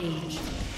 Rampage.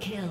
kill.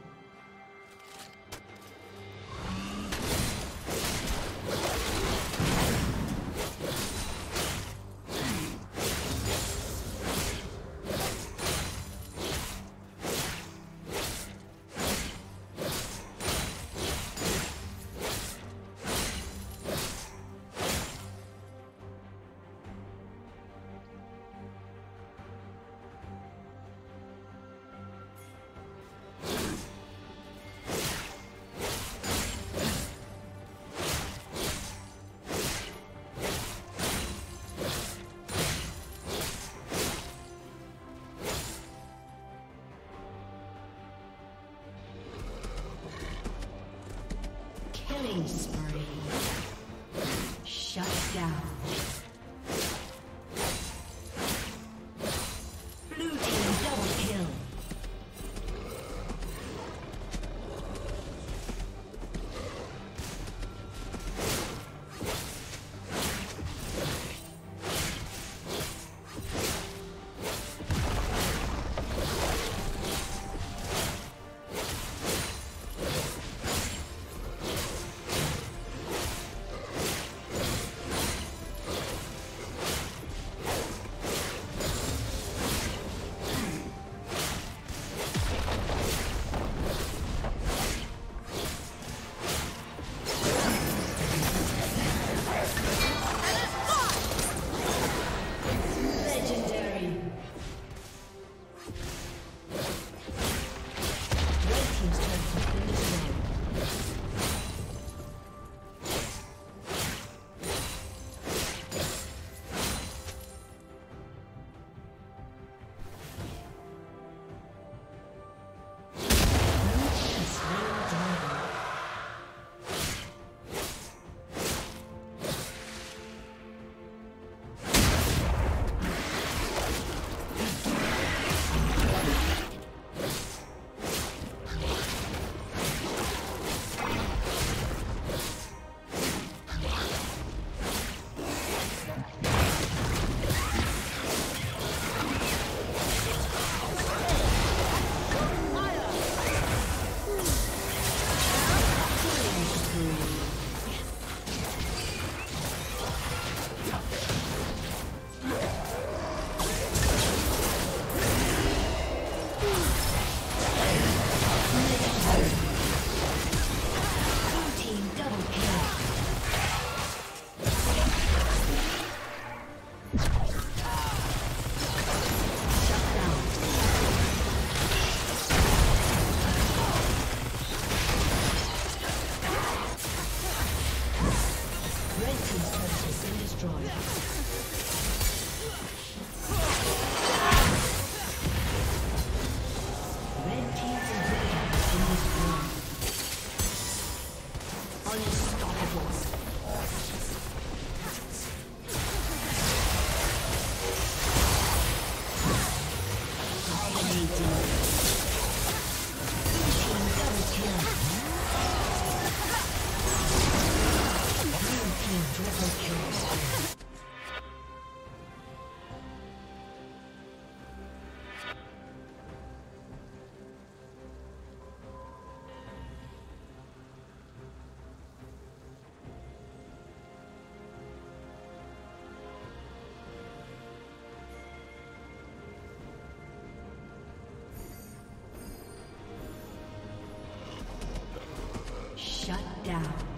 Down.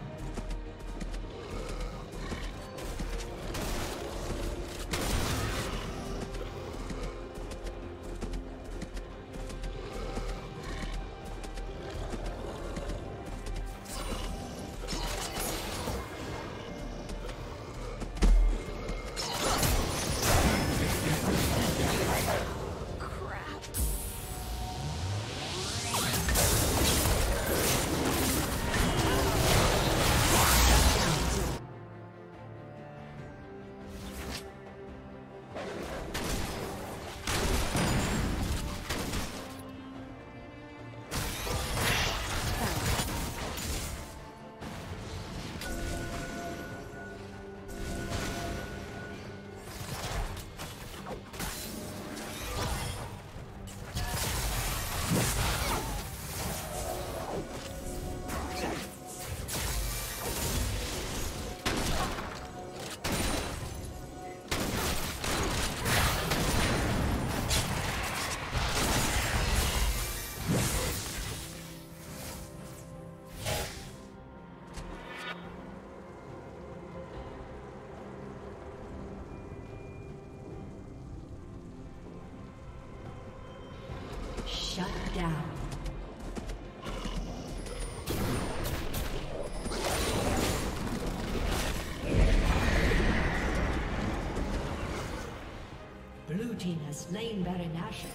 Team has slain Baron Nashor.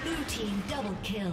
Blue team double kill.